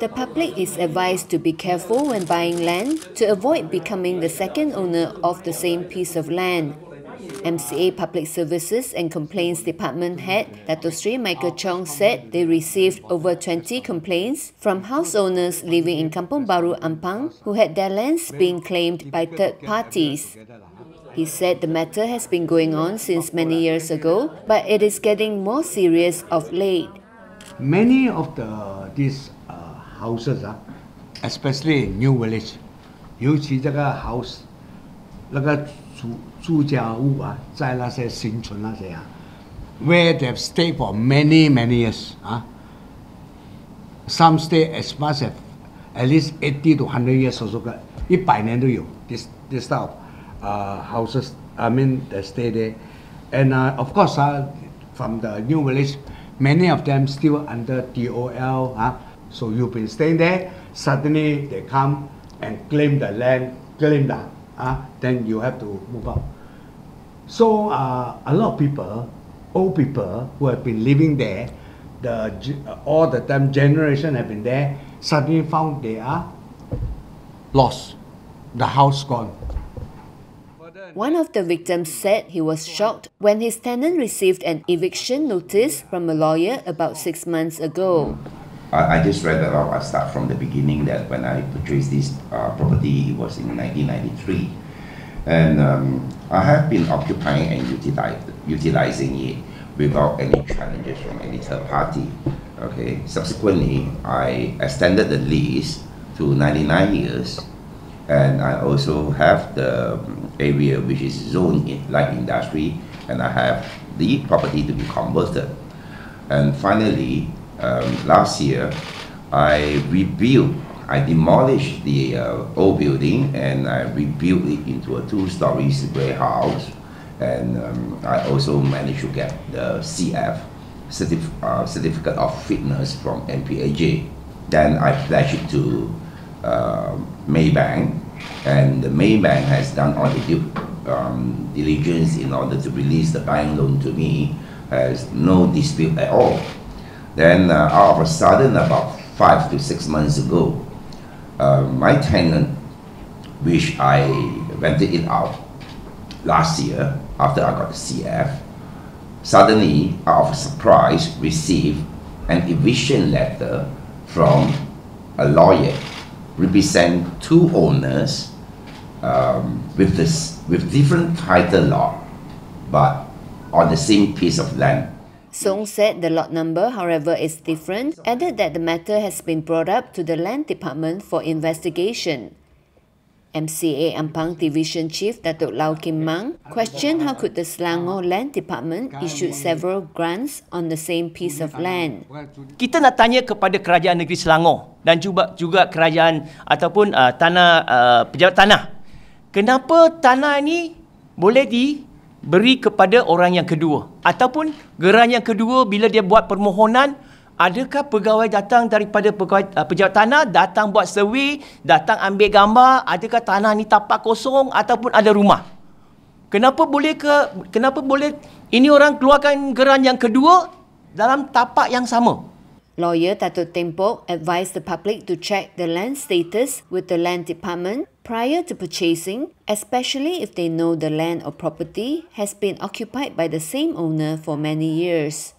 The public is advised to be careful when buying land to avoid becoming the second owner of the same piece of land. MCA Public Services and Complaints Department head Dato Sri Michael Chong said they received over 20 complaints from house owners living in Kampung Baru Ampang who had their lands being claimed by third parties. He said the matter has been going on since many years ago, but it is getting more serious of late Many of the these uh, houses, uh, especially in New Village, 尤其这个 house 那个住住家屋啊，在那些新村那些啊，where they've stayed for many many years 啊，some stay as much as at least eighty to hundred years 所说的，一百年都有。This this type of uh, houses, I mean, they stay there. And uh, of course, uh, from the new village, Many of them still under TOL. Uh, so you've been staying there, suddenly they come and claim the land, claim that, uh, then you have to move out. So uh, a lot of people, old people who have been living there, the all the time generation have been there, suddenly found they are lost, the house gone. One of the victims said he was shocked when his tenant received an eviction notice from a lawyer about six months ago. I, I just read about, I start from the beginning that when I purchased this uh, property, it was in 1993. And um, I have been occupying and utilize, utilizing it without any challenges from any third party. Okay. Subsequently, I extended the lease to 99 years and I also have the area which is zoned in light industry and I have the property to be converted. And finally, um, last year, I rebuilt, I demolished the uh, old building and I rebuilt it into a two-story warehouse. And um, I also managed to get the CF, certif uh, Certificate of Fitness from MPAJ. Then I pledged it to uh, Maybank, and the Maybank has done all the due um, diligence in order to release the bank loan to me, has no dispute at all. Then uh, all of a sudden, about five to six months ago, uh, my tenant, which I rented it out last year after I got the CF, suddenly, out of surprise, received an eviction letter from a lawyer represent two owners um, with this with different title law, but on the same piece of land. Song said the lot number, however, is different, added that the matter has been brought up to the Land Department for investigation. MCA Ampang Division Chief Datuk Lau Kim Mang questioned how could the Selangor Land Department issue several grants on the same piece of land. Kita nak tanya kepada kerajaan negeri Selangor dan juga juga kerajaan ataupun uh, tanah uh, pejabat tanah. Kenapa tanah ini boleh diberi kepada orang yang kedua ataupun geran yang kedua bila dia buat permohonan Adakah pegawai datang daripada pegawai, uh, pejabat tanah datang buat survey, datang ambil gambar, adakah tanah ni tapak kosong ataupun ada rumah? Kenapa boleh ke kenapa boleh ini orang keluarkan geran yang kedua dalam tapak yang sama? Lawyer Tato Tempok advised the public to check the land status with the land department prior to purchasing, especially if they know the land or property has been occupied by the same owner for many years.